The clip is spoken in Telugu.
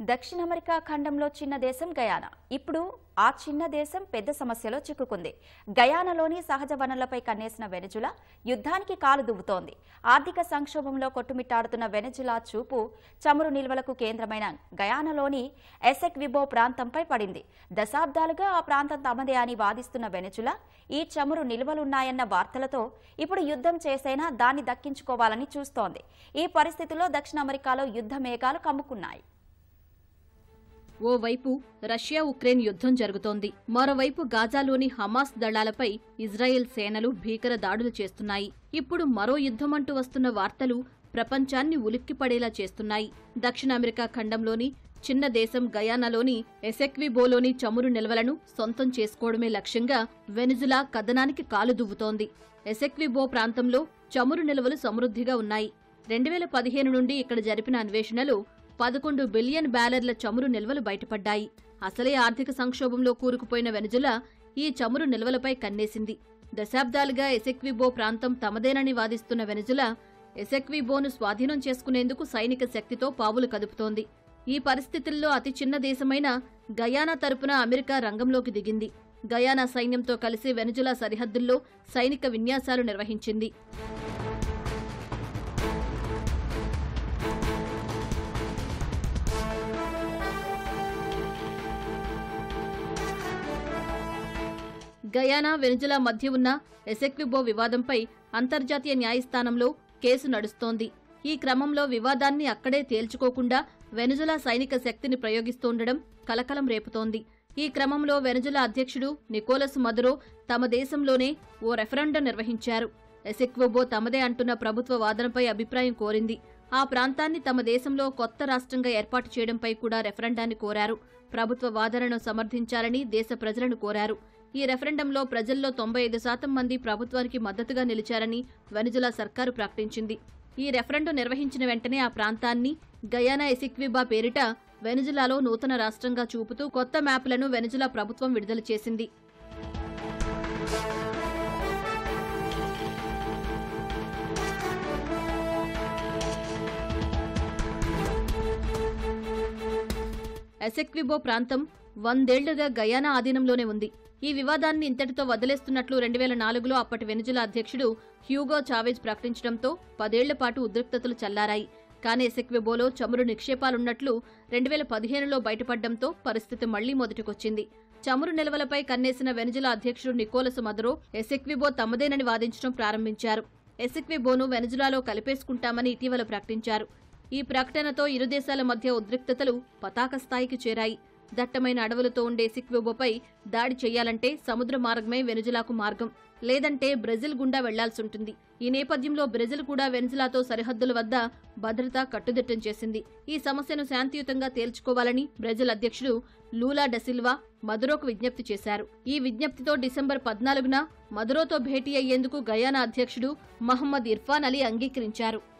దక్షిణ అమెరికా ఖండంలో చిన్న దేశం గయానా. ఇప్పుడు ఆ చిన్న దేశం పెద్ద సమస్యలో చిక్కుకుంది. గయానాలోని సహజ వనరులపై కన్నేసిన వెనజులా యుద్ధానికి కాలు దువ్వుతోంది. ఆర్థిక సంక్షోభంలో కొట్టుమిట్టాడుతున్న వెనజులా చూపు చమురు నిల్వలకు కేంద్రమైన గయానాలోని ఎసెక్ విబో ప్రాంతంపై పడింది. దశాబ్దాలుగా ఆ ప్రాంతం తమదే అని వాదిస్తున్న వెనజులా ఈ చమురు నిల్వలున్నాయన్న వార్తలతో ఇప్పుడు యుద్ధం చేసైనా దాన్ని దక్కించుకోవాలని చూస్తోంది. ఈ పరిస్థితిలో దక్షిణ అమెరికాలో యుద్ధ మేఘాలు కమ్ముకున్నాయి. ఓవైపు రష్యా ఉక్రెయిన్ యుద్ధం జరుగుతోంది. మరోవైపు గాజాలోని హమాస్ దళాలపై ఇజ్రాయెల్ సేనలు భీకర దాడులు చేస్తున్నాయి. ఇప్పుడు మరో యుద్ధమంటూ వస్తున్న వార్తలు ప్రపంచాన్ని ఉలిక్కిపడేలా చేస్తున్నాయి. దక్షిణ అమెరికా ఖండంలోని చిన్న దేశం గయానాలోని ఎసెక్విబోలోని చమురు నిల్వలను సొంతం చేసుకోవడమే లక్ష్యంగా వెనుజులా కథనానికి కాలు దువ్వుతోంది. ఎసెక్విబో ప్రాంతంలో చమురు నిల్వలు సమృద్ధిగా ఉన్నాయి. రెండు వేల పదిహేను నుండి ఇక్కడ జరిపిన అన్వేషణలు పదకొండు బిలియన్ బ్యాలర్ల చమురు నిల్వలు బయటపడ్డాయి. అసలే ఆర్థిక సంక్షోభంలో కూరుకుపోయిన వెనుజులా ఈ చమురు నిల్వలపై కన్నేసింది. దశాబ్దాలుగా ఎసెక్విబో ప్రాంతం తమదేనని వాదిస్తున్న వెనుజులా ఎసెక్విబోను స్వాధీనం చేసుకునేందుకు సైనిక శక్తితో పావులు కదుపుతోంది. ఈ పరిస్థితుల్లో అతి చిన్న దేశమైన గయానా తరపున అమెరికా రంగంలోకి దిగింది. గయానా సైన్యంతో కలిసి వెనుజులా సరిహద్దుల్లో సైనిక విన్యాసాలు నిర్వహించింది. గయానా వెనుజులా మధ్య ఉన్న ఎసెక్విబో వివాదంపై అంతర్జాతీయ న్యాయస్థానంలో కేసు నడుస్తోంది. ఈ క్రమంలో వివాదాన్ని అక్కడే తేల్చుకోకుండా వెనుజులా సైనిక శక్తిని ప్రయోగిస్తుండడం కలకలం రేపుతోంది. ఈ క్రమంలో వెనుజులా అధ్యక్షుడు నికోలస్ మదురో తమ దేశంలోనే ఓ రెఫరెండం నిర్వహించారు. ఎసెక్వబో తమదే అంటున్న ప్రభుత్వ వాదనపై అభిప్రాయం కోరింది. ఆ ప్రాంతాన్ని తమ దేశంలో కొత్త రాష్ట్రంగా ఏర్పాటు చేయడంపై కూడా రెఫరెండాన్ని కోరారు. ప్రభుత్వ వాదనను సమర్థించాలని దేశ ప్రజలను కోరారు. ఈ రెఫరెండంలో ప్రజల్లో తొంభై ఐదు శాతం మంది ప్రభుత్వానికి మద్దతుగా నిలిచారని వెనుజులా సర్కారు ప్రకటించింది. ఈ రెఫరెండం నిర్వహించిన వెంటనే ఆ ప్రాంతాన్ని గయానా ఎసిక్విబా పేరిట వెనుజులాలో నూతన రాష్ట్రంగా చూపుతూ కొత్త మ్యాప్లను వెనుజులా ప్రభుత్వం విడుదల చేసింది. ఎసెక్విబో ప్రాంతం వందేళ్ళుగా గయానా ఆధీనంలోనే ఉంది. ఈ వివాదాన్ని ఇంతటితో వదిలేస్తున్నట్లు రెండు వేల నాలుగులో అప్పటి వెనుజులా అధ్యక్షుడు హ్యూగో చావేజ్ ప్రకటించడంతో పదేళ్ళ పాటు ఉద్రిక్తతలు చల్లారాయి. కానీ ఎసెక్విబోలో చమురు నిక్షేపాలున్నట్లు రెండు వేల పదిహేనులో బయటపడడంతో పరిస్థితి మళ్ళీ మొదటికొచ్చింది. చమురు నిల్వలపై కన్నేసిన వెనుజులా అధ్యక్షుడు నికోలస్ మదరో ఎసెక్విబో తమదేనని వాదించడం ప్రారంభించారు. ఎసెక్విబోను వెనుజులాలో కలిపేసుకుంటామని ఇటీవల ప్రకటించారు. ఈ ప్రకటనతో ఇరు దేశాల మధ్య ఉద్రిక్తతలు పతాక స్థాయికి చేరాయి. దట్టమైన అడవులతో ఉండే సిక్వెబోపై దాడి చేయాలంటే సముద్ర మార్గమే వెనుజులాకు మార్గం. లేదంటే బ్రెజిల్ గుండా వెళ్ళాల్సి ఉంటుంది. ఈ నేపథ్యంలో బ్రెజిల్ కూడా వెనుజులాతో సరిహద్దుల వద్ద భద్రత కట్టుదిట్టం చేసింది. ఈ సమస్యను శాంతియుతంగా తేల్చుకోవాలని బ్రెజిల్ అధ్యక్షుడు లూలా డసిల్వా మదురోకు విజ్ఞప్తి చేశారు. ఈ విజ్ఞప్తితో డిసెంబర్ పద్నాలుగున మదురోతో భేటీ అయ్యేందుకు గయానా అధ్యక్షుడు మహమ్మద్ ఇర్ఫాన్ అలీ అంగీకరించారు.